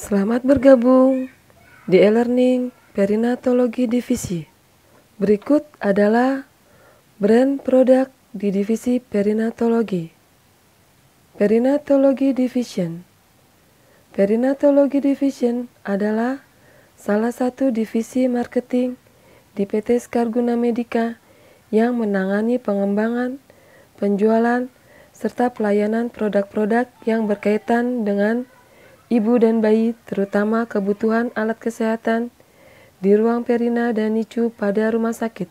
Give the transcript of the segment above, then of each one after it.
Selamat bergabung di e-learning Perinatologi Divisi. Berikut adalah brand produk di divisi perinatologi. Perinatologi Division. Perinatologi Division adalah salah satu divisi marketing di PT Skarguna Medica yang menangani pengembangan, penjualan, serta pelayanan produk-produk yang berkaitan dengan ibu dan bayi, terutama kebutuhan alat kesehatan di ruang perina dan NICU pada rumah sakit.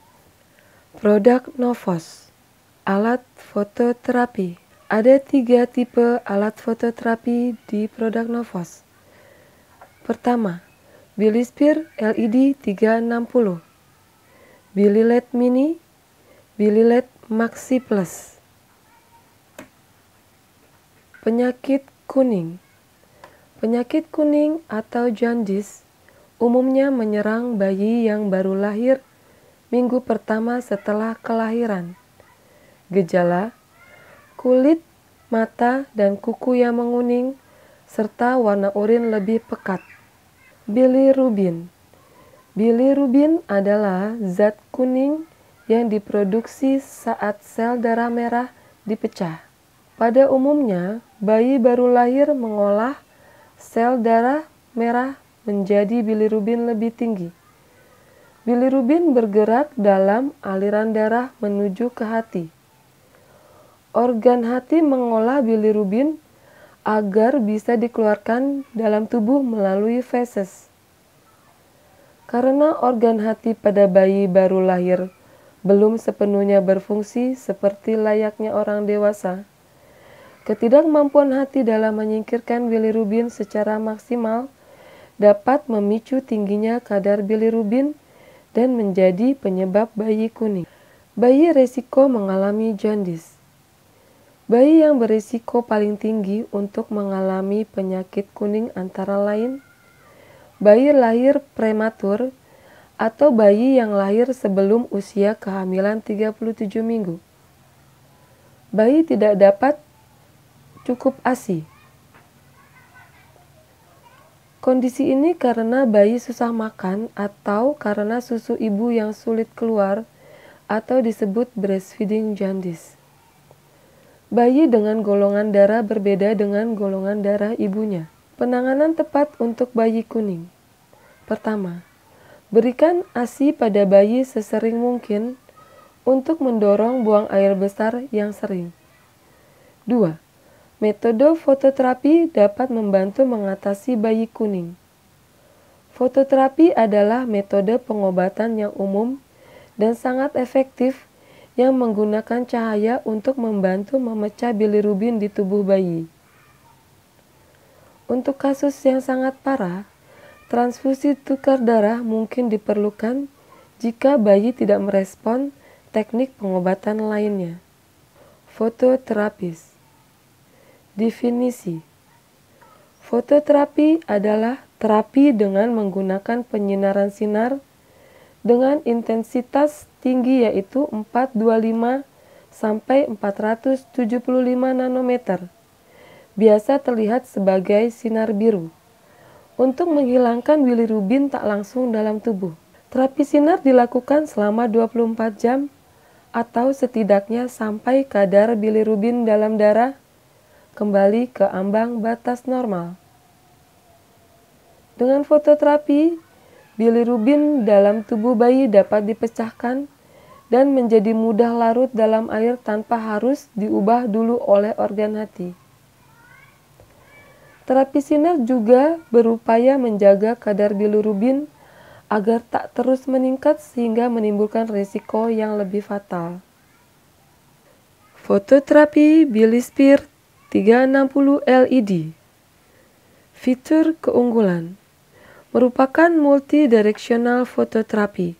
Produk Novos Alat fototerapi Ada tiga tipe alat fototerapi di produk Novos. Pertama, Bilispir LED 360 Bililed Mini Bililed Maxi Plus Penyakit kuning Penyakit kuning atau jaundice umumnya menyerang bayi yang baru lahir minggu pertama setelah kelahiran. Gejala kulit, mata, dan kuku yang menguning, serta warna urin lebih pekat. Bilirubin Bilirubin adalah zat kuning yang diproduksi saat sel darah merah dipecah. Pada umumnya, bayi baru lahir mengolah sel darah merah menjadi bilirubin lebih tinggi. Bilirubin bergerak dalam aliran darah menuju ke hati. Organ hati mengolah bilirubin agar bisa dikeluarkan dalam tubuh melalui feses. Karena organ hati pada bayi baru lahir belum sepenuhnya berfungsi seperti layaknya orang dewasa, Ketidakmampuan hati dalam menyingkirkan bilirubin secara maksimal dapat memicu tingginya kadar bilirubin dan menjadi penyebab bayi kuning. Bayi resiko mengalami jaundice. Bayi yang berisiko paling tinggi untuk mengalami penyakit kuning antara lain bayi lahir prematur atau bayi yang lahir sebelum usia kehamilan 37 minggu. Bayi tidak dapat cukup ASI. Kondisi ini karena bayi susah makan atau karena susu ibu yang sulit keluar atau disebut breastfeeding jaundice. Bayi dengan golongan darah berbeda dengan golongan darah ibunya. Penanganan tepat untuk bayi kuning. Pertama, berikan ASI pada bayi sesering mungkin untuk mendorong buang air besar yang sering. Dua, Metode fototerapi dapat membantu mengatasi bayi kuning. Fototerapi adalah metode pengobatan yang umum dan sangat efektif yang menggunakan cahaya untuk membantu memecah bilirubin di tubuh bayi. Untuk kasus yang sangat parah, transfusi tukar darah mungkin diperlukan jika bayi tidak merespon teknik pengobatan lainnya. Fototerapis Definisi Fototerapi adalah terapi dengan menggunakan penyinaran sinar dengan intensitas tinggi yaitu 425 sampai 475 nanometer. Biasa terlihat sebagai sinar biru untuk menghilangkan bilirubin tak langsung dalam tubuh. Terapi sinar dilakukan selama 24 jam atau setidaknya sampai kadar bilirubin dalam darah kembali ke ambang batas normal. Dengan fototerapi, bilirubin dalam tubuh bayi dapat dipecahkan dan menjadi mudah larut dalam air tanpa harus diubah dulu oleh organ hati. Terapi sinar juga berupaya menjaga kadar bilirubin agar tak terus meningkat sehingga menimbulkan risiko yang lebih fatal. Fototerapi bilispir 360 LED Fitur keunggulan merupakan multidirectional phototherapy.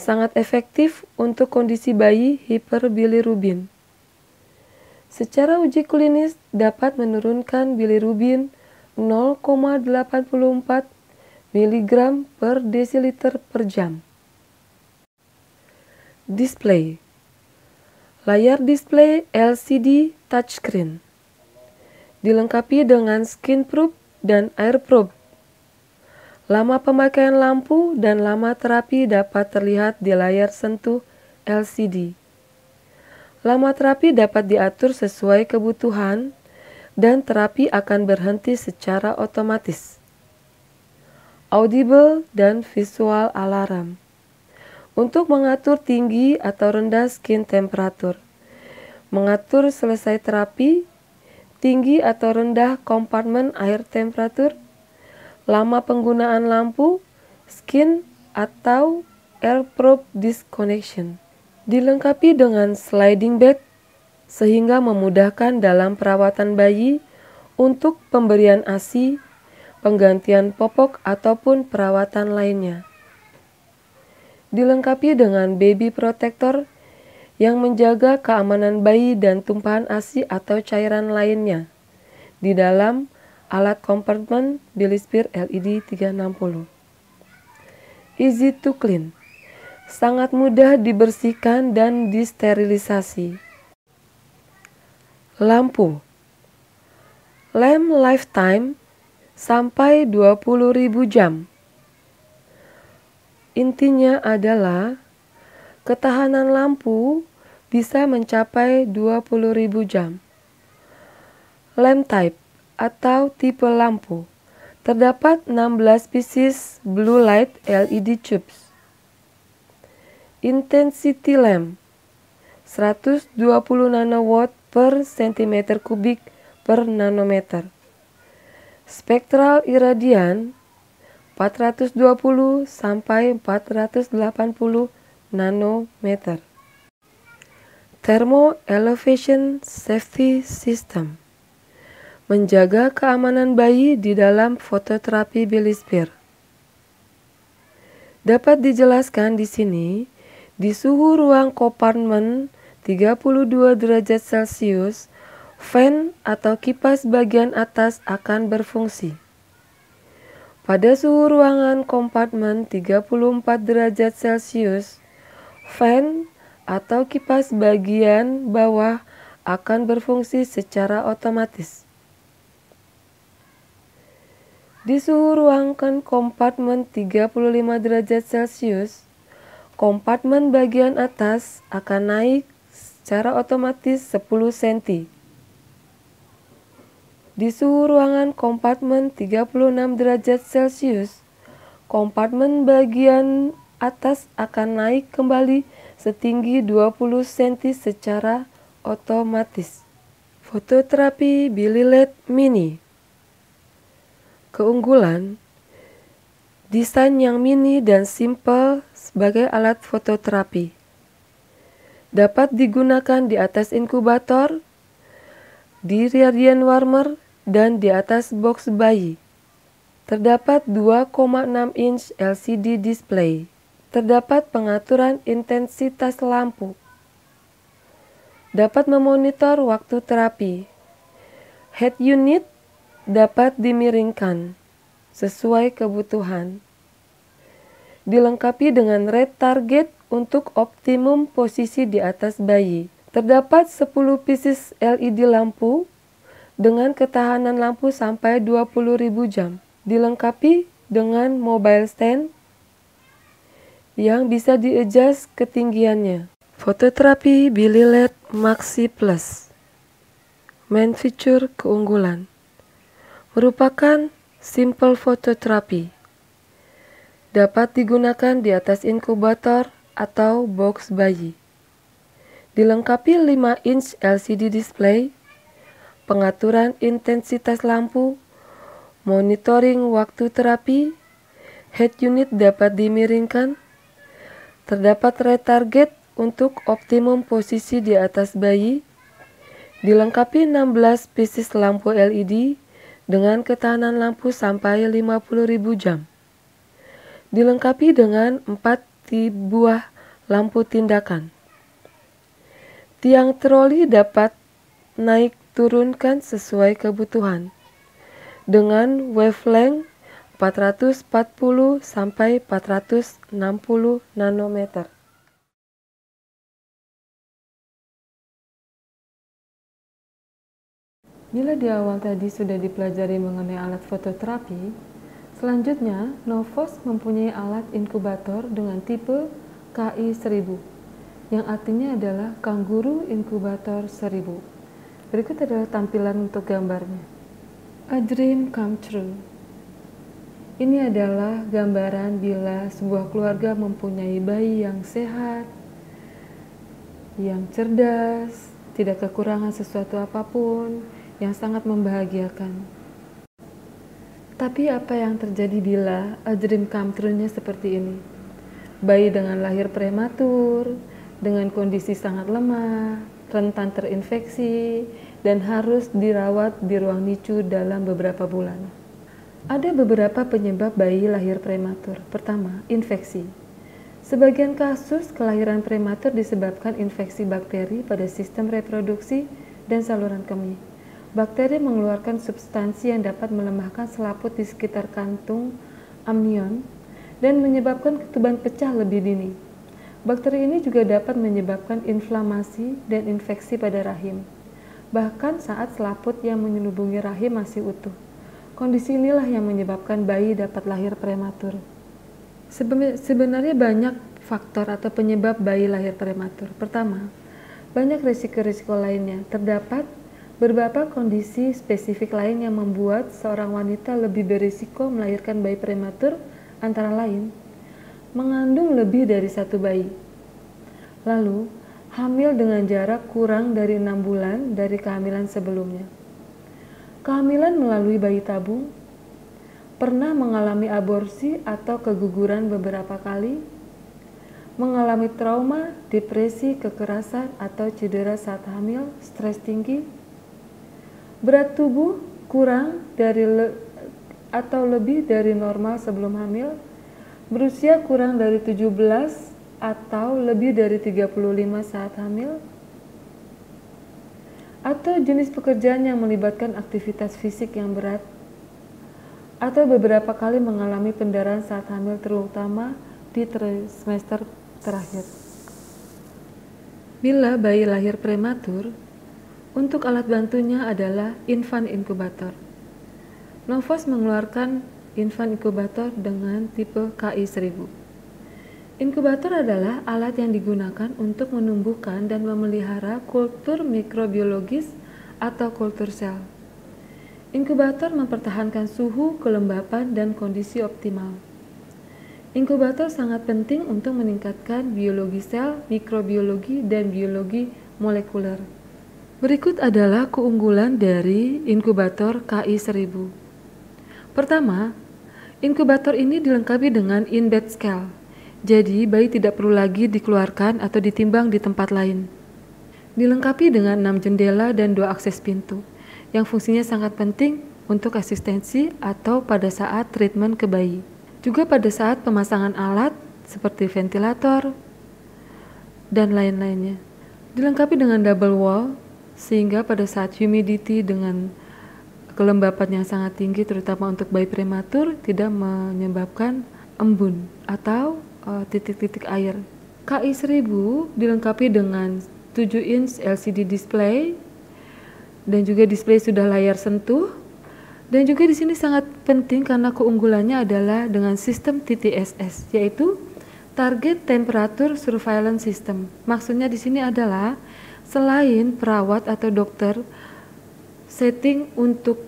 Sangat efektif untuk kondisi bayi hiperbilirubin. Secara uji klinis dapat menurunkan bilirubin 0,84 mg per desiliter per jam. Display Layar display LCD touchscreen. Dilengkapi dengan skin proof dan air probe. Lama pemakaian lampu dan lama terapi dapat terlihat di layar sentuh LCD. Lama terapi dapat diatur sesuai kebutuhan dan terapi akan berhenti secara otomatis. Audible dan visual alarm. Untuk mengatur tinggi atau rendah skin temperatur. Mengatur selesai terapi, tinggi atau rendah kompartemen air temperatur, lama penggunaan lampu, skin, atau air probe disconnection. Dilengkapi dengan sliding bed sehingga memudahkan dalam perawatan bayi untuk pemberian ASI, penggantian popok ataupun perawatan lainnya dilengkapi dengan baby protector yang menjaga keamanan bayi dan tumpahan ASI atau cairan lainnya di dalam alat kompartemen Bilispir LED 360. Easy to clean. Sangat mudah dibersihkan dan disterilisasi. Lampu. Lem lifetime sampai 20.000 jam. Intinya adalah ketahanan lampu bisa mencapai 20.000 jam. Lamp type atau tipe lampu. Terdapat 16 pieces blue light LED tubes. Intensity lamp 120 nanowatt per cm kubik per nanometer. Spektral iradian 420 sampai 480 nanometer. Thermo Elevation Safety System menjaga keamanan bayi di dalam fototerapi Bilispir. Dapat dijelaskan di sini, di suhu ruang kompartemen 32 derajat Celcius, fan atau kipas bagian atas akan berfungsi. Pada suhu ruangan kompartemen 34 derajat Celcius, fan atau kipas bagian bawah akan berfungsi secara otomatis. Di suhu ruangan kompartemen 35 derajat Celcius, kompartemen bagian atas akan naik secara otomatis 10 cm. Di suhu ruangan kompartemen 36 derajat Celcius, kompartemen bagian atas akan naik kembali setinggi 20 cm secara otomatis. Fototerapi Billy Mini Keunggulan Desain yang mini dan simple sebagai alat fototerapi dapat digunakan di atas inkubator, di radiant warmer, dan di atas box bayi. Terdapat 2,6 inch LCD display. Terdapat pengaturan intensitas lampu. Dapat memonitor waktu terapi. Head unit dapat dimiringkan sesuai kebutuhan. Dilengkapi dengan red target untuk optimum posisi di atas bayi. Terdapat 10 pieces LED lampu dengan ketahanan lampu sampai 20.000 jam. Dilengkapi dengan mobile stand yang bisa di-adjust ketinggiannya. Fototerapi Billy LED Maxi Plus. Main feature keunggulan. Merupakan simple fototerapi. Dapat digunakan di atas inkubator atau box bayi. Dilengkapi 5 inch LCD display pengaturan intensitas lampu, monitoring waktu terapi, head unit dapat dimiringkan, terdapat retarget untuk optimum posisi di atas bayi, dilengkapi 16 pieces lampu LED dengan ketahanan lampu sampai 50.000 jam. Dilengkapi dengan 4 buah lampu tindakan. Tiang troli dapat naik turunkan sesuai kebutuhan. Dengan wavelength 440 sampai 460 nanometer. Bila di awal tadi sudah dipelajari mengenai alat fototerapi, selanjutnya Novos mempunyai alat inkubator dengan tipe KI1000, yang artinya adalah Kanguru Inkubator 1000. Berikut adalah tampilan untuk gambarnya. A dream come true. Ini adalah gambaran bila sebuah keluarga mempunyai bayi yang sehat, yang cerdas, tidak kekurangan sesuatu apa pun, yang sangat membahagiakan. Tapi apa yang terjadi bila a dream come true-nya seperti ini? Bayi dengan lahir prematur, dengan kondisi sangat lemah, rentan terinfeksi, dan harus dirawat di ruang NICU dalam beberapa bulan. Ada beberapa penyebab bayi lahir prematur. Pertama, infeksi. Sebagian kasus kelahiran prematur disebabkan infeksi bakteri pada sistem reproduksi dan saluran kemih. Bakteri mengeluarkan substansi yang dapat melemahkan selaput di sekitar kantung amnion dan menyebabkan ketuban pecah lebih dini. Bakteri ini juga dapat menyebabkan inflamasi dan infeksi pada rahim, bahkan saat selaput yang menyelubungi rahim masih utuh. Kondisi inilah yang menyebabkan bayi dapat lahir prematur. Sebenarnya banyak faktor atau penyebab bayi lahir prematur. Pertama, banyak risiko-risiko lainnya. Terdapat Beberapa kondisi spesifik lain yang membuat seorang wanita lebih berisiko melahirkan bayi prematur antara lain mengandung lebih dari satu bayi. Lalu, hamil dengan jarak kurang dari enam bulan dari kehamilan sebelumnya. Kehamilan melalui bayi tabung, pernah mengalami aborsi atau keguguran beberapa kali, mengalami trauma, depresi, kekerasan, atau cedera saat hamil, stres tinggi, Berat tubuh kurang dari le atau lebih dari normal sebelum hamil, berusia kurang dari 17 atau lebih dari 35 saat hamil, atau jenis pekerjaan yang melibatkan aktivitas fisik yang berat, atau beberapa kali mengalami pendarahan saat hamil terutama di semester terakhir. Bila bayi lahir prematur, untuk alat bantunya adalah infant incubator. Novos mengeluarkan infant incubator dengan tipe KI1000. Inkubator adalah alat yang digunakan untuk menumbuhkan dan memelihara kultur mikrobiologis atau kultur sel. Inkubator mempertahankan suhu, kelembapan, dan kondisi optimal. Inkubator sangat penting untuk meningkatkan biologi sel, mikrobiologi, dan biologi molekuler. Berikut adalah keunggulan dari inkubator KI1000. Pertama, inkubator ini dilengkapi dengan in-bed scale. Jadi, bayi tidak perlu lagi dikeluarkan atau ditimbang di tempat lain. Dilengkapi dengan 6 jendela dan 2 akses pintu, yang fungsinya sangat penting untuk asistensi atau pada saat treatment ke bayi. Juga pada saat pemasangan alat seperti ventilator dan lain-lainnya. Dilengkapi dengan double wall sehingga pada saat humidity dengan kelembapan yang sangat tinggi terutama untuk bayi prematur tidak menyebabkan embun atau titik-titik uh, air. KI 1000 dilengkapi dengan 7 inch LCD display dan juga display sudah layar sentuh dan juga di sini sangat penting karena keunggulannya adalah dengan sistem TTSS yaitu Target Temperature Surveillance System. Maksudnya di sini adalah Selain perawat atau dokter setting untuk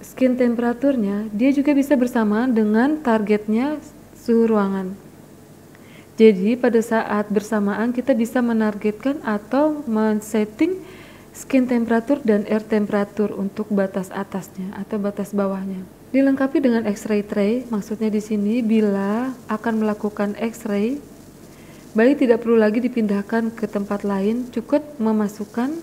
skin temperaturnya, dia juga bisa bersamaan dengan targetnya suhu ruangan. Jadi pada saat bersamaan kita bisa menargetkan atau men-setting skin temperatur dan air temperatur untuk batas atasnya atau batas bawahnya. Dilengkapi dengan X-ray tray, maksudnya di sini bila akan melakukan X-ray Bayi tidak perlu lagi dipindahkan ke tempat lain, cukup memasukkan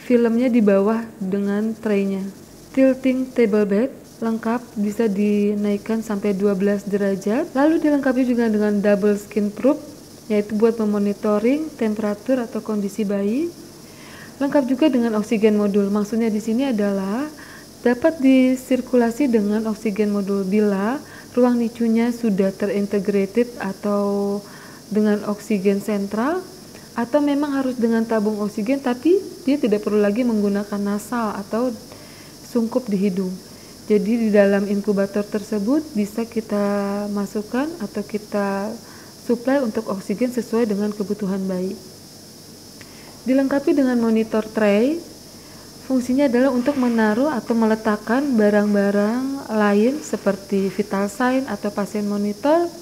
filmnya di bawah dengan traynya. Tilting table bed lengkap bisa dinaikkan sampai 12 derajat. Lalu dilengkapi juga dengan double skin proof yaitu buat memonitoring temperatur atau kondisi bayi. Lengkap juga dengan oksigen modul. Maksudnya di sini adalah dapat disirkulasi dengan oksigen modul bila ruang nicunya sudah terintegrated atau dengan oksigen sentral atau memang harus dengan tabung oksigen tapi dia tidak perlu lagi menggunakan nasal atau sungkup di hidung. Jadi di dalam inkubator tersebut bisa kita masukkan atau kita supply untuk oksigen sesuai dengan kebutuhan bayi. Dilengkapi dengan monitor tray, fungsinya adalah untuk menaruh atau meletakkan barang-barang lain seperti vital sign atau pasien monitor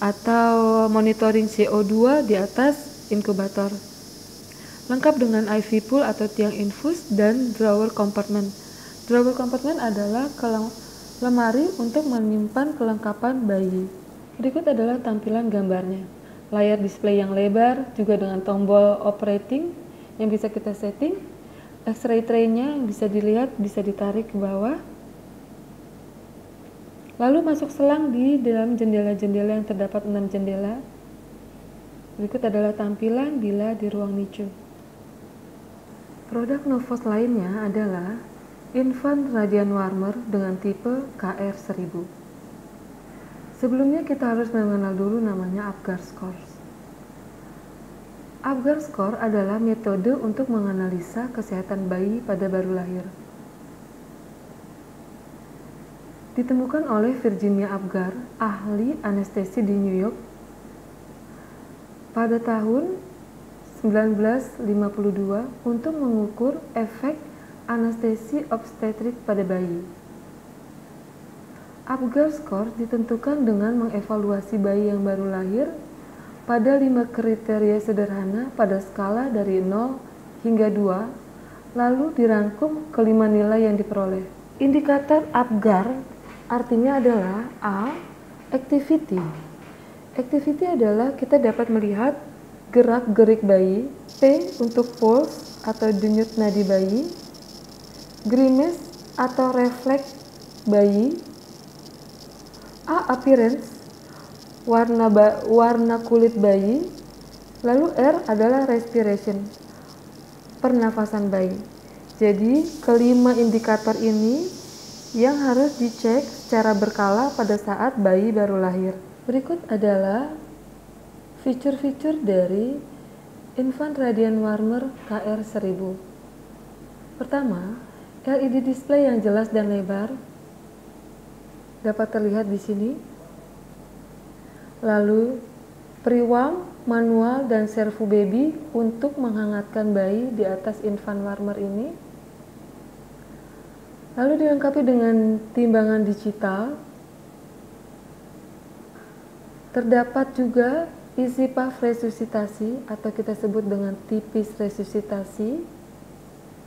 atau monitoring CO2 di atas inkubator. Lengkap dengan IV pool atau tiang infus dan drawer compartment Drawer kompartemen adalah lemari untuk menyimpan kelengkapan bayi. Berikut adalah tampilan gambarnya. Layar display yang lebar, juga dengan tombol operating yang bisa kita setting. X-ray tray-nya bisa dilihat, bisa ditarik ke bawah. Lalu masuk selang di dalam jendela-jendela yang terdapat 6 jendela. Berikut adalah tampilan bila di ruang NICU. Produk Novos lainnya adalah Infant Radiant Warmer dengan tipe KR1000. Sebelumnya kita harus mengenal dulu namanya Apgar Score. Apgar Score adalah metode untuk menganalisa kesehatan bayi pada baru lahir. Ditemukan oleh Virginia Apgar, ahli anestesi di New York, pada tahun 1952 untuk mengukur efek anestesi obstetrik pada bayi. Apgar score ditentukan dengan mengevaluasi bayi yang baru lahir pada lima kriteria sederhana pada skala dari 0 hingga 2, lalu dirangkum kelima nilai yang diperoleh. Indikator Apgar artinya adalah A. Activity. Activity adalah kita dapat melihat gerak-gerik bayi, P untuk pulse atau denyut nadi bayi, grimace atau refleks bayi? A. Appearance. Warna, ba warna kulit bayi. Lalu R adalah respiration pernafasan bayi. Jadi kelima indikator ini yang harus dicek secara berkala pada saat bayi baru lahir. Berikut adalah fitur-fitur dari Infant Radiant Warmer KR1000 pertama LED display yang jelas dan lebar dapat terlihat di sini. Lalu periwang, manual, dan servo baby untuk menghangatkan bayi di atas infant warmer ini. Lalu dilengkapi dengan timbangan digital. Terdapat juga isi puff resusitasi atau kita sebut dengan tipis resusitasi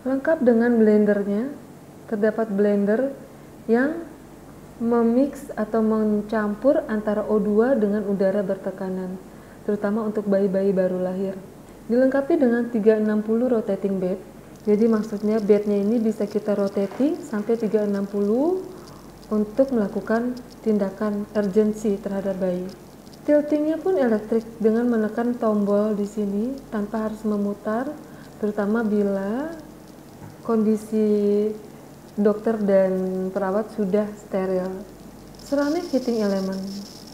Lengkap dengan blendernya, terdapat blender yang memix atau mencampur antara O2 dengan udara bertekanan, terutama untuk bayi-bayi baru lahir. Dilengkapi dengan 360 rotating bed, jadi maksudnya bednya ini bisa kita rotating sampai 360 untuk melakukan tindakan urgensi terhadap bayi. Tiltingnya pun elektrik dengan menekan tombol di sini tanpa harus memutar, terutama bila kondisi dokter dan perawat sudah steril. Ceramic heating element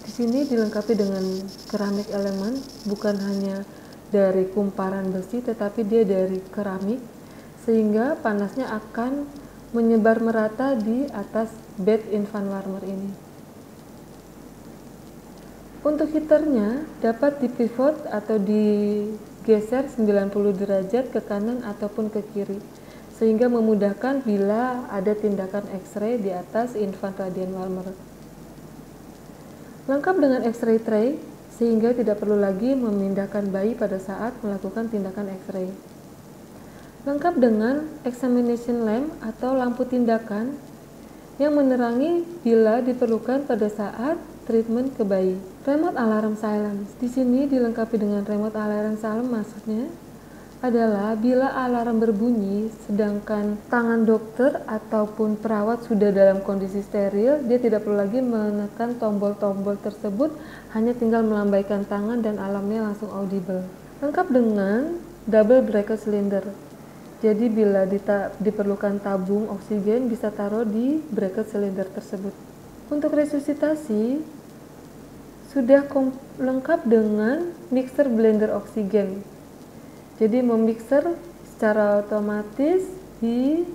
di sini dilengkapi dengan keramik elemen, bukan hanya dari kumparan besi, tetapi dia dari keramik, sehingga panasnya akan menyebar merata di atas bed infant warmer ini. Untuk heaternya dapat dipivot atau digeser 90 derajat ke kanan ataupun ke kiri sehingga memudahkan bila ada tindakan X-ray di atas infant radiant warmer. Lengkap dengan X-ray tray sehingga tidak perlu lagi memindahkan bayi pada saat melakukan tindakan X-ray. Lengkap dengan examination lamp atau lampu tindakan yang menerangi bila diperlukan pada saat treatment ke bayi. Remote alarm silence. Di sini dilengkapi dengan remote alarm silence maksudnya adalah bila alarm berbunyi sedangkan tangan dokter ataupun perawat sudah dalam kondisi steril, dia tidak perlu lagi menekan tombol-tombol tersebut, hanya tinggal melambaikan tangan dan alarmnya langsung audible. Lengkap dengan double breaker cylinder. Jadi bila diperlukan tabung oksigen bisa taruh di breaker cylinder tersebut. Untuk resusitasi sudah lengkap dengan mixer blender oksigen jadi memixer secara otomatis di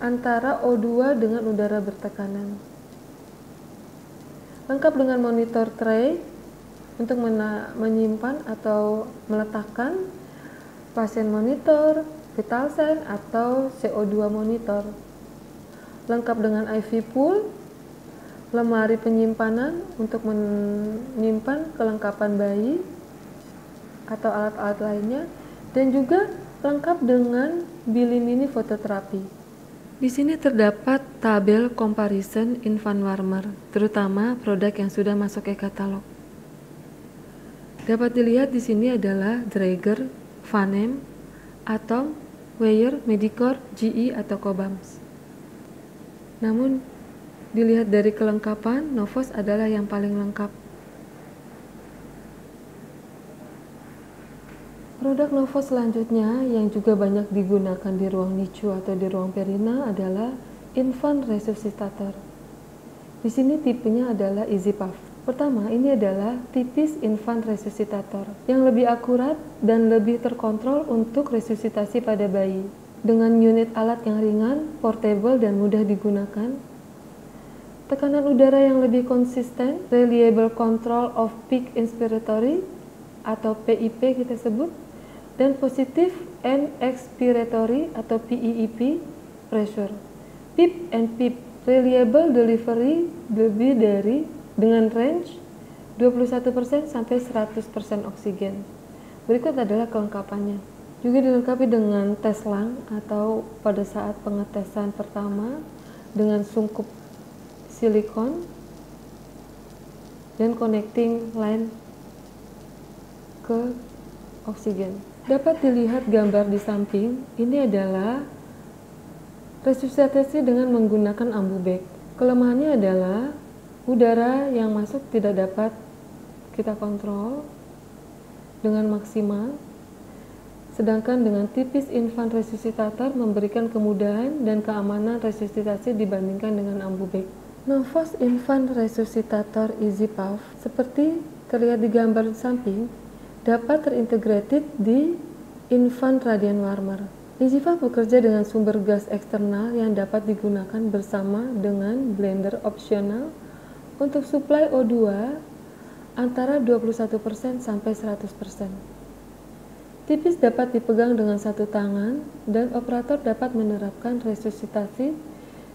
antara O2 dengan udara bertekanan. Lengkap dengan monitor tray untuk menyimpan atau meletakkan pasien monitor, vital sign, atau CO2 monitor. Lengkap dengan IV pool, lemari penyimpanan untuk menyimpan kelengkapan bayi atau alat-alat lainnya, dan juga lengkap dengan bilik mini fototerapi. Di sini terdapat tabel comparison infant warmer, terutama produk yang sudah masuk ke katalog. Dapat dilihat di sini adalah Draeger, Vanem, Atom, Weyer, Medicor, GE atau Cobams. Namun dilihat dari kelengkapan, Novos adalah yang paling lengkap. Produk Novo selanjutnya yang juga banyak digunakan di ruang NICU atau di ruang perina adalah infant resuscitator. Di sini tipenya adalah EasyPuff. Pertama, ini adalah tipis infant resuscitator yang lebih akurat dan lebih terkontrol untuk resusitasi pada bayi. Dengan unit alat yang ringan, portable, dan mudah digunakan, tekanan udara yang lebih konsisten, reliable control of peak inspiratory atau PIP kita sebut, dan positif and expiratory atau PEEP pressure. PIP and PIP reliable delivery lebih dari dengan range 21% sampai 100% oksigen. Berikut adalah kelengkapannya. Juga dilengkapi dengan tes lang atau pada saat pengetesan pertama dengan sungkup silikon dan connecting line ke oksigen. Dapat dilihat gambar di samping, ini adalah resusitasi dengan menggunakan ambu bag. Kelemahannya adalah udara yang masuk tidak dapat kita kontrol dengan maksimal, sedangkan dengan tipis infant resusitator memberikan kemudahan dan keamanan resusitasi dibandingkan dengan ambu bag. Novos Infant Resuscitator Easy Puff seperti terlihat di gambar samping dapat terintegrated di infant radiant warmer. EasyVac bekerja dengan sumber gas eksternal yang dapat digunakan bersama dengan blender opsional untuk suplai O2 antara 21% sampai 100%. Tipis dapat dipegang dengan satu tangan dan operator dapat menerapkan resusitasi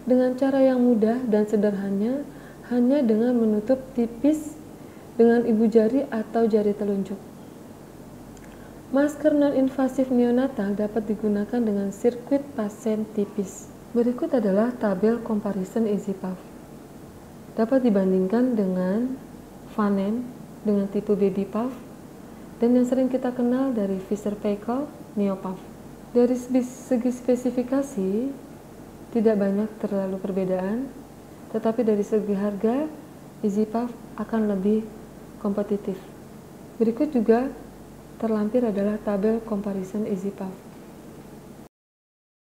dengan cara yang mudah dan sederhana hanya dengan menutup tipis dengan ibu jari atau jari telunjuk. Masker non-invasif neonatal dapat digunakan dengan sirkuit pasien tipis. Berikut adalah tabel comparison EasyPuff. Dapat dibandingkan dengan Vanem dengan tipe Baby Puff dan yang sering kita kenal dari Fisher Paykel Neopuff. Dari segi spesifikasi tidak banyak terlalu perbedaan, tetapi dari segi harga EasyPuff akan lebih kompetitif. Berikut juga Terlampir adalah tabel comparison EasyPath.